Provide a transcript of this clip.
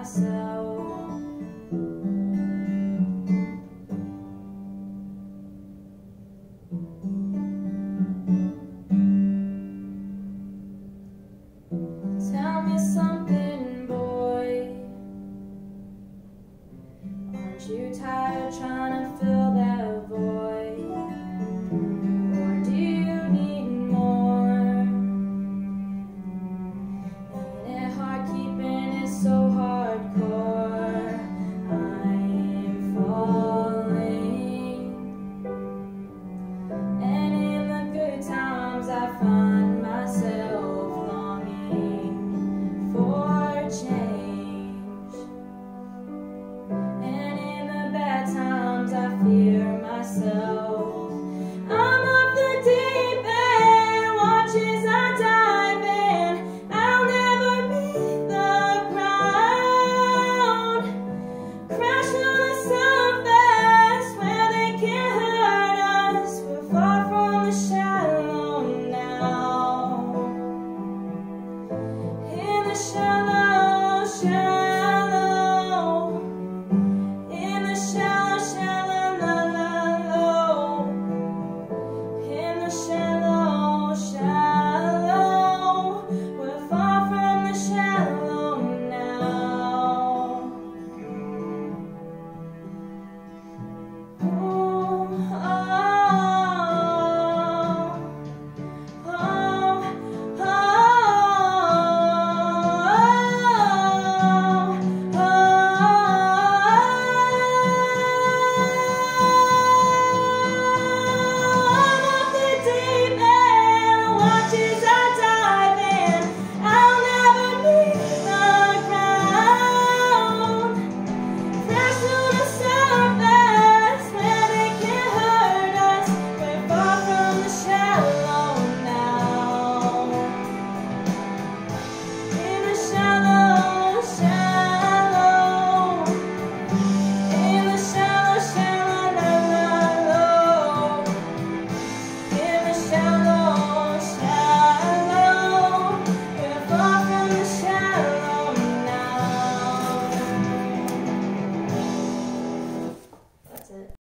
myself. shine.